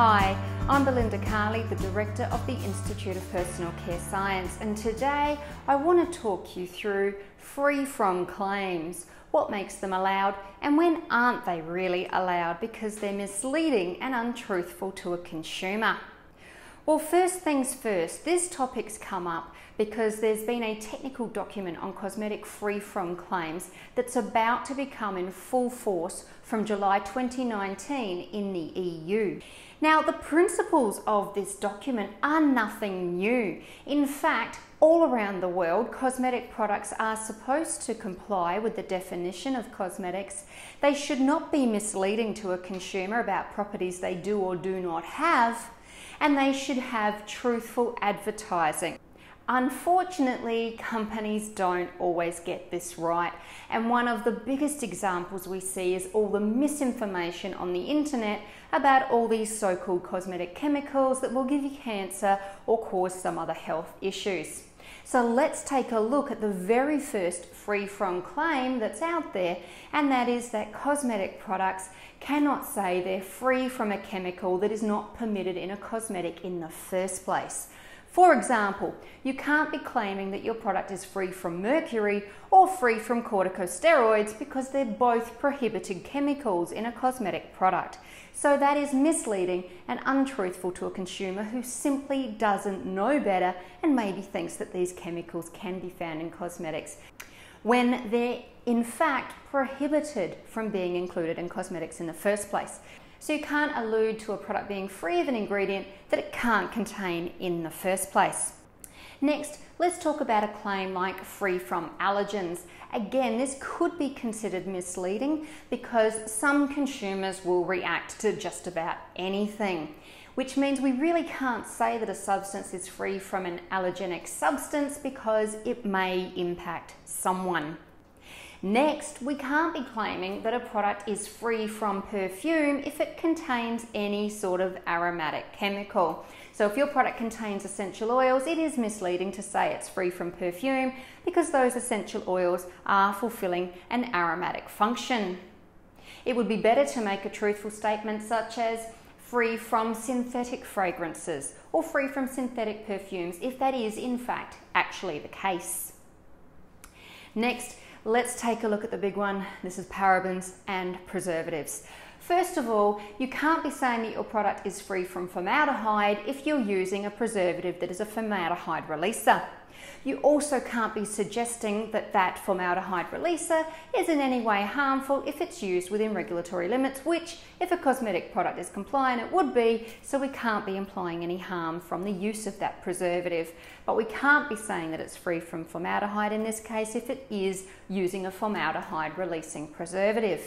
Hi, I'm Belinda Carli, the Director of the Institute of Personal Care Science, and today I want to talk you through free from claims, what makes them allowed, and when aren't they really allowed because they're misleading and untruthful to a consumer. Well, first things first, this topic's come up because there's been a technical document on cosmetic free from claims that's about to become in full force from July 2019 in the EU. Now, the principles of this document are nothing new. In fact, all around the world, cosmetic products are supposed to comply with the definition of cosmetics. They should not be misleading to a consumer about properties they do or do not have and they should have truthful advertising. Unfortunately, companies don't always get this right, and one of the biggest examples we see is all the misinformation on the internet about all these so called cosmetic chemicals that will give you cancer or cause some other health issues. So let's take a look at the very first free from claim that's out there, and that is that cosmetic products cannot say they're free from a chemical that is not permitted in a cosmetic in the first place. For example, you can't be claiming that your product is free from mercury or free from corticosteroids because they're both prohibited chemicals in a cosmetic product. So that is misleading and untruthful to a consumer who simply doesn't know better and maybe thinks that these chemicals can be found in cosmetics when they're in fact prohibited from being included in cosmetics in the first place. So you can't allude to a product being free of an ingredient that it can't contain in the first place. Next, let's talk about a claim like free from allergens. Again, this could be considered misleading because some consumers will react to just about anything, which means we really can't say that a substance is free from an allergenic substance because it may impact someone. Next, we can't be claiming that a product is free from perfume if it contains any sort of aromatic chemical. So if your product contains essential oils, it is misleading to say it's free from perfume because those essential oils are fulfilling an aromatic function. It would be better to make a truthful statement such as free from synthetic fragrances or free from synthetic perfumes if that is in fact actually the case. Next, let's take a look at the big one. This is parabens and preservatives. First of all, you can't be saying that your product is free from formaldehyde if you're using a preservative that is a formaldehyde releaser. You also can't be suggesting that that formaldehyde releaser is in any way harmful if it's used within regulatory limits, which, if a cosmetic product is compliant, it would be, so we can't be implying any harm from the use of that preservative. But we can't be saying that it's free from formaldehyde in this case if it is using a formaldehyde releasing preservative.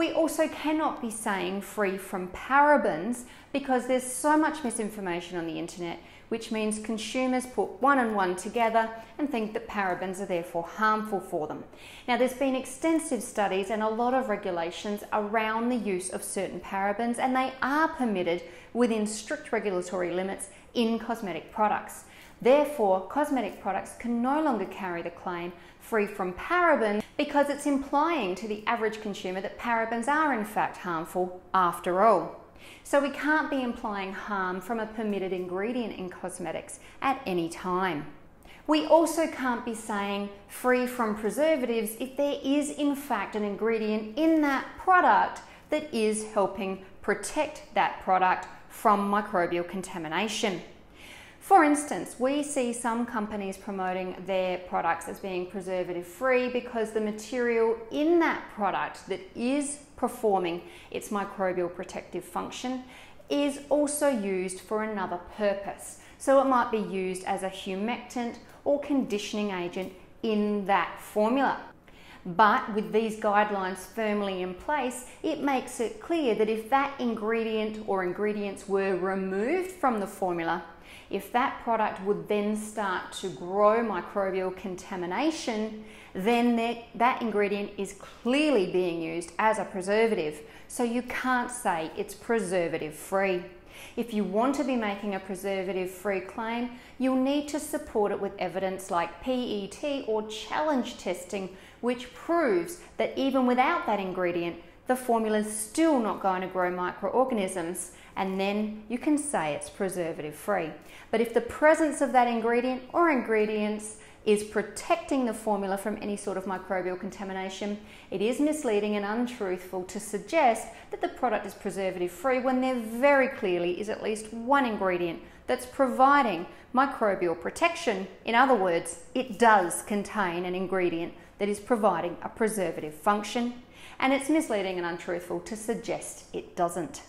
We also cannot be saying free from parabens because there's so much misinformation on the internet, which means consumers put one and one together and think that parabens are therefore harmful for them. Now, there's been extensive studies and a lot of regulations around the use of certain parabens, and they are permitted within strict regulatory limits in cosmetic products. Therefore, cosmetic products can no longer carry the claim free from parabens because it's implying to the average consumer that parabens are in fact harmful after all. So we can't be implying harm from a permitted ingredient in cosmetics at any time. We also can't be saying free from preservatives if there is in fact an ingredient in that product that is helping protect that product from microbial contamination. For instance, we see some companies promoting their products as being preservative free because the material in that product that is performing its microbial protective function is also used for another purpose. So it might be used as a humectant or conditioning agent in that formula. But with these guidelines firmly in place, it makes it clear that if that ingredient or ingredients were removed from the formula, if that product would then start to grow microbial contamination, then that ingredient is clearly being used as a preservative. So you can't say it's preservative free. If you want to be making a preservative free claim, you'll need to support it with evidence like PET or challenge testing, which proves that even without that ingredient, the formula is still not going to grow microorganisms and then you can say it's preservative free. But if the presence of that ingredient or ingredients is protecting the formula from any sort of microbial contamination, it is misleading and untruthful to suggest that the product is preservative free when there very clearly is at least one ingredient that's providing microbial protection. In other words, it does contain an ingredient that is providing a preservative function, and it's misleading and untruthful to suggest it doesn't.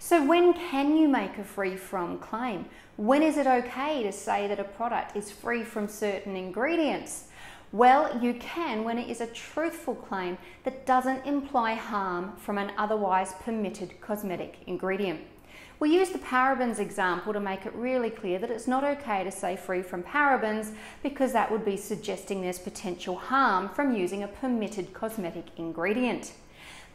So, when can you make a free from claim? When is it okay to say that a product is free from certain ingredients? Well, you can when it is a truthful claim that doesn't imply harm from an otherwise permitted cosmetic ingredient. We use the parabens example to make it really clear that it's not okay to say free from parabens because that would be suggesting there's potential harm from using a permitted cosmetic ingredient.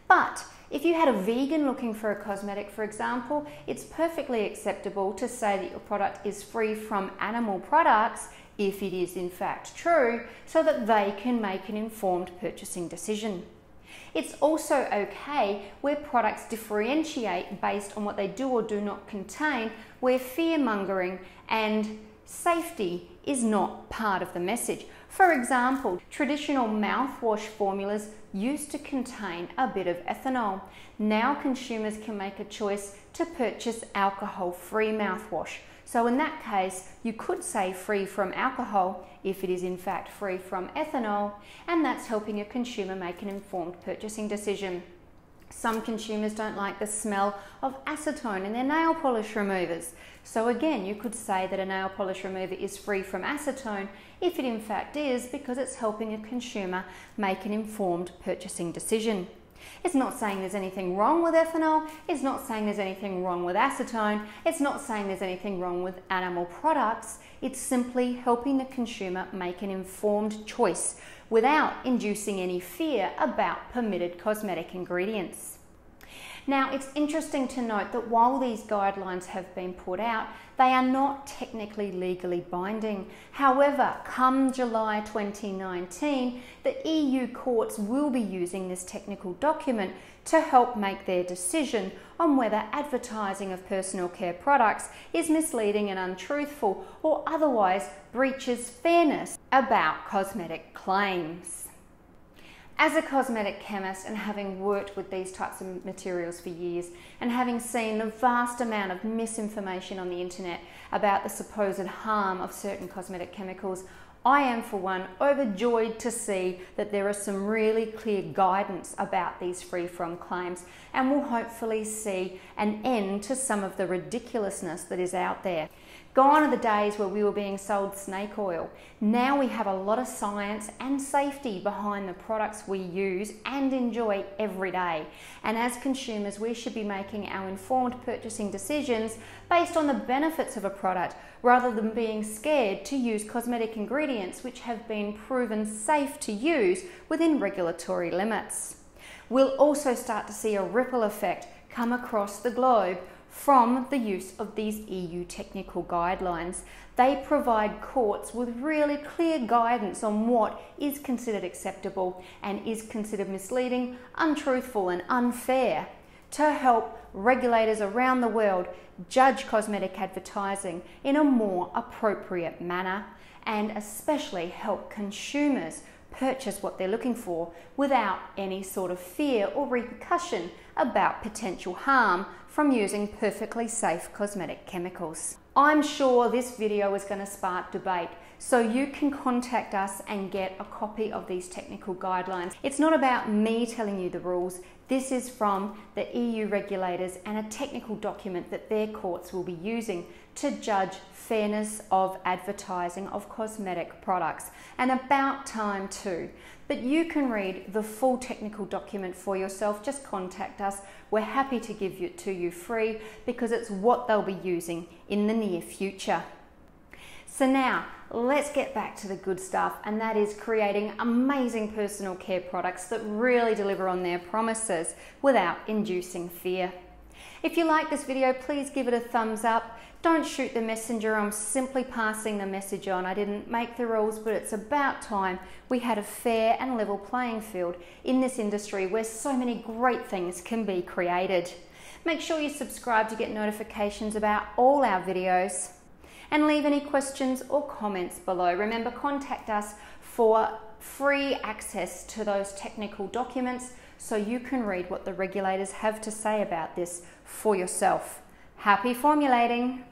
But if you had a vegan looking for a cosmetic, for example, it's perfectly acceptable to say that your product is free from animal products if it is in fact true, so that they can make an informed purchasing decision. It's also okay where products differentiate based on what they do or do not contain, where fear mongering and safety is not part of the message. For example, traditional mouthwash formulas used to contain a bit of ethanol. Now consumers can make a choice to purchase alcohol-free mouthwash. So in that case, you could say free from alcohol if it is in fact free from ethanol, and that's helping a consumer make an informed purchasing decision. Some consumers don't like the smell of acetone in their nail polish removers. So again, you could say that a nail polish remover is free from acetone if it in fact is because it's helping a consumer make an informed purchasing decision. It's not saying there's anything wrong with ethanol, it's not saying there's anything wrong with acetone, it's not saying there's anything wrong with animal products, it's simply helping the consumer make an informed choice without inducing any fear about permitted cosmetic ingredients. Now, it's interesting to note that while these guidelines have been put out, they are not technically legally binding. However, come July 2019, the EU courts will be using this technical document to help make their decision on whether advertising of personal care products is misleading and untruthful or otherwise breaches fairness about cosmetic claims. As a cosmetic chemist and having worked with these types of materials for years and having seen the vast amount of misinformation on the internet about the supposed harm of certain cosmetic chemicals, I am, for one, overjoyed to see that there are some really clear guidance about these free from claims and will hopefully see an end to some of the ridiculousness that is out there. Gone are the days where we were being sold snake oil. Now we have a lot of science and safety behind the products we use and enjoy every day. And as consumers, we should be making our informed purchasing decisions based on the benefits of a product rather than being scared to use cosmetic ingredients which have been proven safe to use within regulatory limits. We'll also start to see a ripple effect come across the globe from the use of these EU technical guidelines. They provide courts with really clear guidance on what is considered acceptable and is considered misleading, untruthful, and unfair to help regulators around the world judge cosmetic advertising in a more appropriate manner and especially help consumers purchase what they're looking for without any sort of fear or repercussion about potential harm from using perfectly safe cosmetic chemicals. I'm sure this video is going to spark debate, so you can contact us and get a copy of these technical guidelines. It's not about me telling you the rules, this is from the EU regulators and a technical document that their courts will be using to judge fairness of advertising of cosmetic products. And about time too. But you can read the full technical document for yourself. Just contact us. We're happy to give it to you free because it's what they'll be using in the near future. So now let's get back to the good stuff, and that is creating amazing personal care products that really deliver on their promises without inducing fear. If you like this video, please give it a thumbs up. Don't shoot the messenger, I'm simply passing the message on. I didn't make the rules, but it's about time we had a fair and level playing field in this industry where so many great things can be created. Make sure you subscribe to get notifications about all our videos and leave any questions or comments below. Remember, contact us for free access to those technical documents so you can read what the regulators have to say about this for yourself. Happy formulating!